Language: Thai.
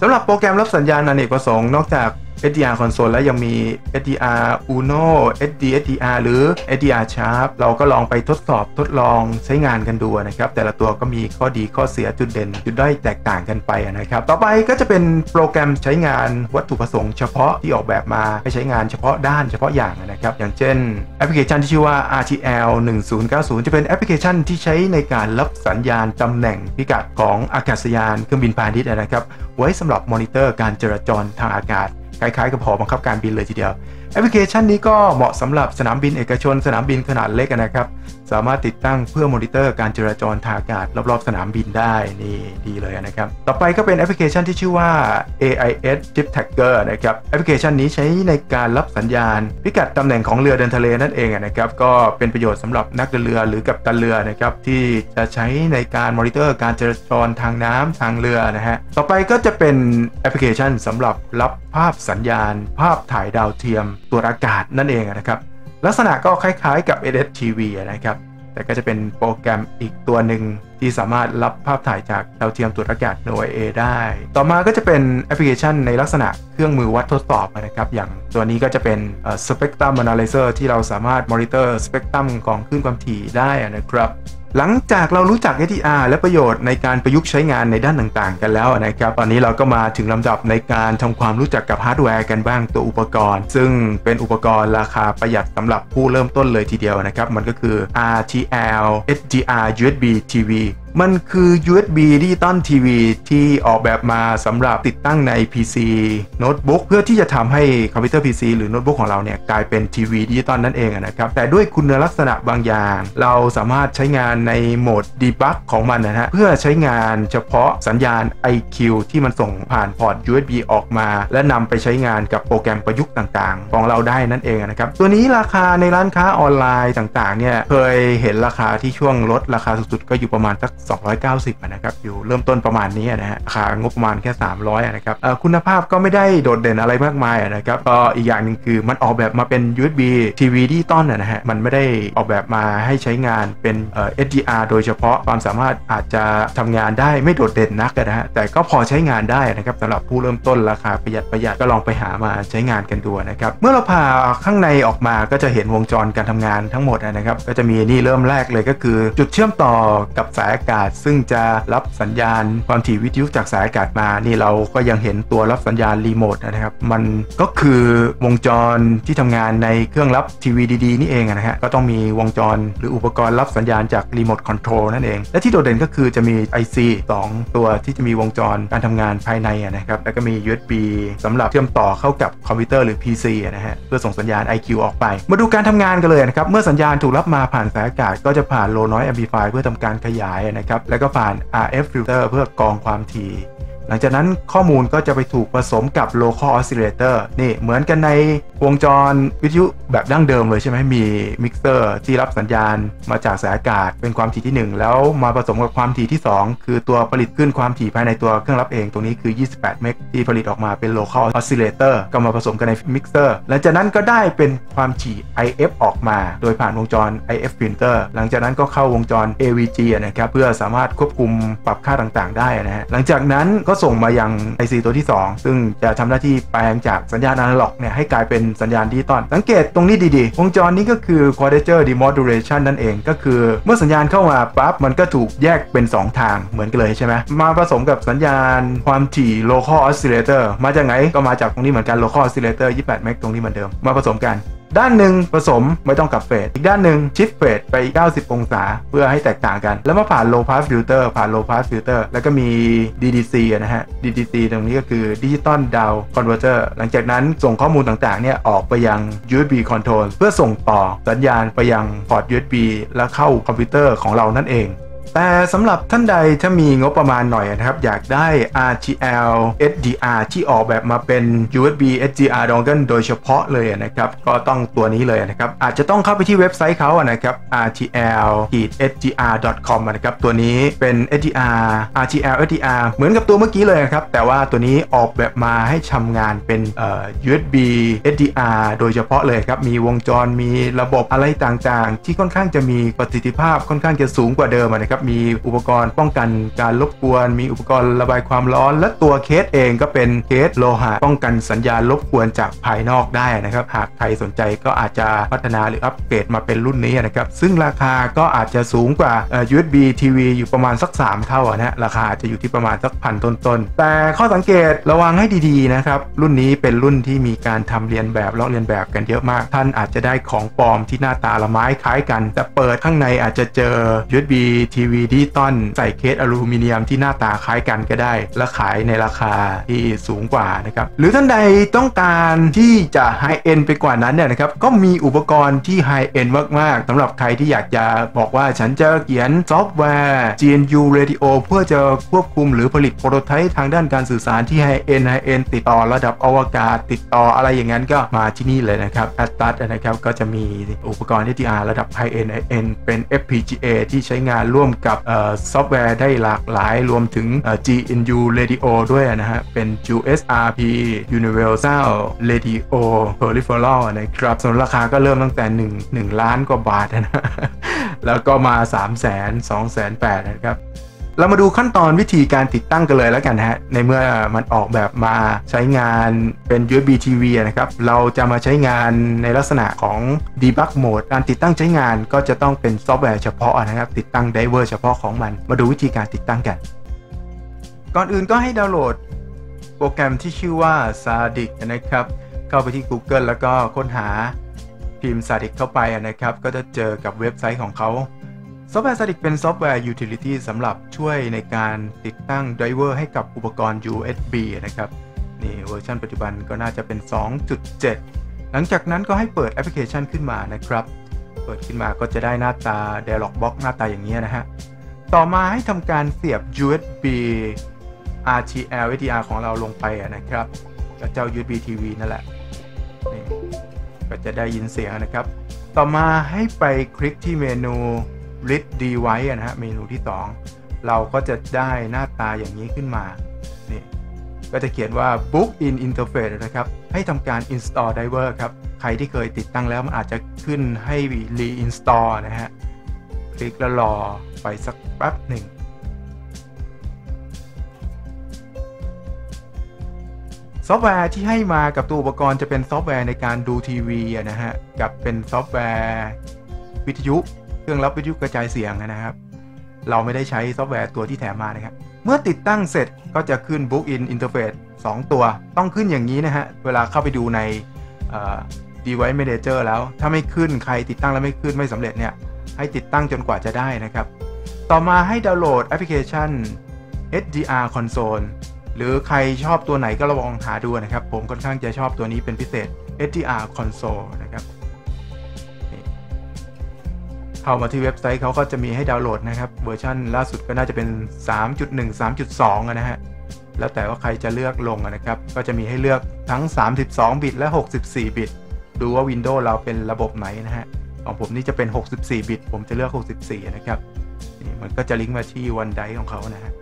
สำหรับโปรแกรมรับสัญญาณอเนกประสงค์นอกจาก SDR console แล้วยังมี SDR Uno SD SDR หรือ SDR Sharp เราก็ลองไปทดสอบทดลองใช้งานกันดูนะครับ แต่ละตัวก็มีข้อดีข้อเสียจุดเด่น จุดด้อยแตกต่างกันไปนะครับ ต่อไปก็จะเป็นโปรแกรมใช้งานวัตถุประสงค์เฉพาะที่ออกแบบมาให้ใช้งานเฉพาะด้านเฉพาะอย่างนะครับ อย่างเช่นแอปพลิเคชันที่ชื่อว่า RTL 1090 จะเป็นแอปพลิเคชันที่ใช้ในการรับสัญญาณตำแหน่งพิกัดของอากาศยานเครื่องบินพาณิชย์นะครับ ไว้สำหรับมอนิเตอร์การจราจรทางอากาศ คล้ายๆ กับหอบังคับการบินเลยทีเดียว แอปพลิเคชันนี้ก็เหมาะสำหรับสนามบินเอกชน สนามบินขนาดเล็กนะครับ สามารถติดตั้งเพื่อมอนิเตอร์การจราจรทางอากาศรอบๆ สนามบินได้นี่ดีเลยนะครับ ต่อไปก็เป็นแอปพลิเคชันที่ชื่อว่า AIS Ship Tracker นะครับแอปพลิเคชันนี้ใช้ในการรับสัญญาณ พิกัดตำแหน่งของเรือเดินทะเลนั่นเองนะครับก็เป็นประโยชน์สำหรับนักเดินเรือหรือกัปตันเรือนะครับที่จะใช้ในการมอนิเตอร์การจราจรทางน้ำทางเรือนะฮะต่อไปก็จะเป็นแอปพลิเคชันสำหรับรับภาพสัญญาณ ภาพถ่ายดาวเทียม ตรวจอากาศนั่นเองนะครับ ลักษณะก็คล้ายๆกับ SSTV นะครับ แต่ก็จะเป็นโปรแกรมอีกตัวหนึ่งที่สามารถรับภาพถ่ายจากดาวเทียมตรวจอากาศ NOAA ได้ ต่อมาก็จะเป็นแอปพลิเคชันในลักษณะเครื่องมือวัดทดสอบนะครับ อย่างตัวนี้ก็จะเป็น Spectrum Analyzer ที่เราสามารถมอนิเตอร์สเปกตรัมของคลื่นความถี่ได้นะครับ หลังจากเรารู้จัก SDR และประโยชน์ในการประยุกต์ใช้งานในด้านต่างๆ กันแล้วนะครับ ตอนนี้เราก็มาถึงลำดับในการทำความรู้จักกับฮาร์ดแวร์กันบ้างตัวอุปกรณ์ ซึ่งเป็นอุปกรณ์ราคาประหยัดสำหรับผู้เริ่มต้นเลยทีเดียวนะครับ มันก็คือ RTL SDR USB TV มันคือ USB ดิจิตอลทีวีที่ออกแบบมาสำหรับติดตั้งใน PC โน้ตบุ๊กเพื่อที่จะทำให้คอมพิวเตอร์ PC หรือโน้ตบุ๊กของเราเนี่ยกลายเป็นทีวีดิจิตอลนั่นเองนะครับ แต่ด้วยคุณลักษณะบางอย่าง เราสามารถใช้งานในโหมดดีบักของมันนะฮะเพื่อใช้งานเฉพาะสัญญาณ IQ ที่มันส่งผ่านพอร์ต USB ออกมา และนำไปใช้งานกับโปรแกรมประยุกต์ต่างๆ ของเราได้นั่นเองนะครับตัวนี้ราคาในร้านค้าออนไลน์ต่างๆเนี่ยเคยเห็นราคาที่ช่วงลดราคาสุดๆก็อยู่ประมาณสัก290นะครับอยู่เริ่มต้นประมาณนี้นะฮะราคางบประมาณแค่ 300นะครับคุณภาพก็ไม่ได้โดดเด่นอะไรมากมายนะครับก็อีกอย่างหนึ่งคือมันออกแบบมาเป็น USB ทีวีดิจิตอลนะฮะมันไม่ได้ออกแบบมาให้ใช้งานเป็น SDR โดยเฉพาะความสามารถอาจจะทำงานได้ไม่โดดเด่นนักนะฮะแต่ก็พอใช้งานได้นะครับสำหรับผู้เริ่มต้นราคาประหยัดประหยัดก็ลองไปหามาใช้งานกันดูนะครับเมื่อเราผ่าข้างในออกมาก็จะเห็นวงจรการทำงานทั้งหมดนะครับก็จะมีนี่เริ่มแรกเลยก็คือจุดเชื่อมต่อกับสายอากาศซึ่งจะรับสัญญาณความถี่วิทยุจากสายอากาศมา นี่เราก็ยังเห็นตัวรับสัญญาณรีโมทนะครับ มันก็คือวงจรที่ทำงานในเครื่องรับทีวีดีๆนี่เองนะฮะ ก็ต้องมีวงจรหรืออุปกรณ์รับสัญญาณจากรีโมทคอนโทรลนั่นเอง และที่โดดเด่นก็คือจะมี IC 2 ตัวที่จะมีวงจรการทำงานภายในนะครับ แล้วก็มี USB สำหรับเชื่อมต่อเข้ากับคอมพิวเตอร์หรือ PC นะฮะ เพื่อส่งสัญญาณ IQ ออกไป มาดูการทำงานกันเลยนะครับ เมื่อสัญญาณถูกรับมาผ่านสายอากาศก็จะผ่าน low noise amplifier เพื่อทำการขยายนะครับ แล้วก็ผ่าน RF filter เพื่อกรองความถี่ หลังจากนั้นข้อมูลก็จะไปถูกผสมกับ local oscillator นี่เหมือนกันในวงจรวิทยุแบบดั้งเดิมเลยใช่ไหมมีมิกเซอร์ที่รับสัญญาณมาจากสายอากาศเป็นความถี่ที่ 1 แล้วมาผสมกับความถี่ที่ 2 คือตัวผลิตขึ้นความถี่ภายในตัวเครื่องรับเองตรงนี้คือ 28 เมกที่ผลิตออกมาเป็น local oscillator ก็มาผสมกันในมิกเซอร์หลังจากนั้นก็ได้เป็นความถี่ IF ออกมา โดยผ่านวงจร IF filter หลังจากนั้นก็เข้าวงจร AGC นะครับเพื่อสามารถควบคุมปรับค่าต่างๆ ได้นะฮะหลังจากนั้นก็ส่งมายัง IC ตัวที่ 2 ซึ่งจะทำหน้าที่แปลงจากสัญญาณอนาล็อกเนี่ยให้กลายเป็นสัญญาณดิจิตอลสังเกตตรงนี้ดีๆ วงจรนี้ก็คือ quadrature demodulation นั่นเอง ก็คือเมื่อสัญญาณเข้ามาปั๊บมันก็ถูกแยกเป็น 2 ทางเหมือนกันเลยใช่ไหมมาผสมกับสัญญาณความถี่ local oscillator มาจากไหนก็มาจากตรงนี้เหมือนกัน local oscillator 28เมกตรงนี้เหมือนเดิมมาผสมกัน ด้านหนึ่งผสมไม่ต้องปรับเฟสอีกด้านหนึ่ง shift เฟสไป 90 องศา เพื่อให้แตกต่างกัน แล้วมาผ่าน low pass filter ผ่าน low pass filter แล้วก็มี DDC นะฮะ DDC ตรงนี้ก็คือ digital down converter หลังจากนั้นส่งข้อมูลต่างๆเนี่ยออกไปยัง USB control เพื่อส่งต่อสัญญาณไปยังพอร์ต USB แล้วเข้าคอมพิวเตอร์ของเรานั่นเอง แต่สำหรับท่านใดถ้ามีงบประมาณหน่อยนะครับ อยากได้ RTL SDR ที่ออกแบบมาเป็น USB SDR dongle โดยเฉพาะเลยนะครับ ก็ต้องตัวนี้เลยนะครับ อาจจะต้องเข้าไปที่เว็บไซต์เขานะครับ rtl-sdr.com นะครับตัวนี้เป็น SDR RTL SDR เหมือนกับตัวเมื่อกี้เลยนะครับ แต่ว่าตัวนี้ออกแบบมาให้ทำงานเป็น USB SDR โดยเฉพาะเลยครับ มีวงจรมีระบบอะไรต่างๆ ที่ค่อนข้างจะมีประสิทธิภาพค่อนข้างจะสูงกว่าเดิมนะครับมีอุปกรณ์ป้องกันการรบกวน มีอุปกรณ์ระบายความร้อน และตัวเคสเองก็เป็นเคสโลหะป้องกันสัญญาณรบกวนจากภายนอกได้นะครับ หากใครสนใจก็อาจจะพัฒนาหรืออัปเกรดมาเป็นรุ่นนี้นะครับ ซึ่งราคาก็อาจจะสูงกว่า USB TV อยู่ประมาณสัก 3 เท่านะราคาจะอยู่ที่ประมาณสักพันต้นๆแต่ข้อสังเกตระวังให้ดีๆนะครับรุ่นนี้เป็นรุ่นที่มีการทำเลียนแบบลอกเลียนแบบกันเยอะมาก ท่านอาจจะได้ของปลอมที่หน้าตาละม้ายคล้ายกัน แต่เปิดข้างในอาจจะเจอ USB TV ดิจิตอลใส่เคสอลูมิเนียมที่หน้าตาคล้ายกันก็ได้ และขายในราคาที่สูงกว่านะครับหรือท่านใดต้องการที่จะ high-end ไปกว่านั้นเนี่ยนะครับก็มีอุปกรณ์ที่ high-endมากๆสำหรับใครที่อยากจะบอกว่าฉันจะเขียนซอฟต์แวร์ GNU Radio เพื่อจะควบคุมหรือผลิต prototype ทางด้านการสื่อสารที่ไฮเอ็นไฮเอ็นติดต่อระดับอวกาศติดต่ออะไรอย่างนั้นก็มาที่นี่เลยนะครับ Ettus นะครับก็จะมีอุปกรณ์ SDR ระดับ high-end high-end เป็น FPGA ที่ใช้งานร่วมกับซอฟต์แวร์ได้หลากหลายรวมถึง GNU Radio ด้วยนะฮะ เป็น USRP Universal Radio Peripheral นะครับส่วนราคาก็เริ่มตั้งแต่ 1 1 ล้านกว่าบาทนะ แล้วก็มา 3 0 0 0 0 0 2 8 0 0 0 นะครับ เรามาดูขั้นตอนวิธีการติดตั้งกันเลยแล้วกันฮะ ในเมื่อมันออกแบบมาใช้งานเป็น USB TV นะครับ เราจะมาใช้งานในลักษณะของ debug mode การติดตั้งใช้งานก็จะต้องเป็นซอฟต์แวร์เฉพาะนะครับ ติดตั้งไดรเวอร์เฉพาะของมัน มาดูวิธีการติดตั้งกัน ก่อนอื่นก็ให้ดาวน์โหลดโปรแกรมที่ชื่อว่า Zadig นะครับ เข้าไปที่ Google แล้วก็ค้นหาพิมพ์ Zadig เข้าไปนะครับ ก็จะเจอกับเว็บไซต์ของเขา ซอฟต์แวร์ Zadig เป็นซอฟต์แวร์ utility สำหรับช่วยในการติดตั้งไดรเวอร์ให้กับอุปกรณ์ USB นะครับ นี่เวอร์ชันปัจจุบันก็น่าจะเป็น 2.7 หลังจากนั้นก็ให้เปิดแอปพลิเคชันขึ้นมานะครับ เปิดขึ้นมาก็จะได้หน้าตา Dialog Box หน้าตาอย่างนี้นะฮะ ต่อมาให้ทำการเสียบ USB RTL HDR ของเราลงไปนะครับกับเจ้า USB TV นั่นแหละ นี่ก็จะได้ยินเสียงนะครับ ต่อมาให้ไปคลิกที่เมนู Read Device นะฮะเมนูที่ 2 เราก็จะได้หน้าตาอย่างนี้ขึ้นมานี่ก็จะเขียนว่า Book in Interface นะครับ ให้ทำการ Install Driver ครับ ใครที่เคยติดตั้งแล้วมันอาจจะขึ้นให้ Reinstall นะฮะ คลิกแล้วรอไปสักแป๊บหนึ่งซอฟต์แวร์ที่ให้มากับตัวอุปกรณ์จะเป็นซอฟต์แวร์ในการดูทีวีนะฮะ กับเป็นซอฟต์แวร์วิทยุ เครื่องรับวิทยุกระจายเสียงนะครับ เราไม่ได้ใช้ซอฟต์แวร์ตัวที่แถมมานะครับ เมื่อติดตั้งเสร็จก็จะขึ้น Bulk-In Interface 2 ตัว ต้องขึ้นอย่างนี้นะฮะ เวลาเข้าไปดูใน Device Manager แล้ว ถ้าไม่ขึ้นใครติดตั้งแล้วไม่ขึ้นไม่สำเร็จเนี่ย ให้ติดตั้งจนกว่าจะได้นะครับ ต่อมาให้ดาวน์โหลดแอปพลิเคชัน HDR Console หรือใครชอบตัวไหนก็ระวังหาดูนะครับ ผมค่อนข้างจะชอบตัวนี้เป็นพิเศษ HDR Console นะครับ เข้ามาที่เว็บไซต์เขาก็จะมีให้ดาวน์โหลดนะครับ เวอร์ชันล่าสุดก็น่าจะเป็น 3.1 3.2 นะฮะ แล้วแต่ว่าใครจะเลือกลงนะครับ ก็จะมีให้เลือกทั้ง 32 บิต และ 64 บิต ดูว่า Windows เราเป็นระบบไหนนะฮะ ของผมนี่จะเป็น 64 บิต ผมจะเลือก 64 นะครับนี่มันก็จะลิงก์มาที่วันไดของเขานะฮะ